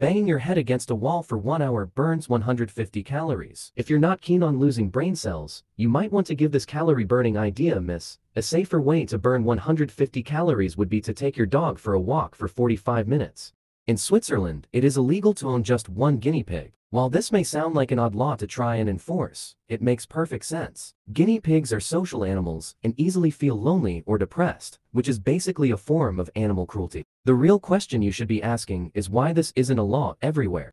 Banging your head against a wall for one hour burns 150 calories. If you're not keen on losing brain cells, you might want to give this calorie burning idea a miss. A safer way to burn 150 calories would be to take your dog for a walk for 45 minutes. In Switzerland, it is illegal to own just one guinea pig. While this may sound like an odd law to try and enforce, it makes perfect sense. Guinea pigs are social animals and easily feel lonely or depressed, which is basically a form of animal cruelty. The real question you should be asking is why this isn't a law everywhere.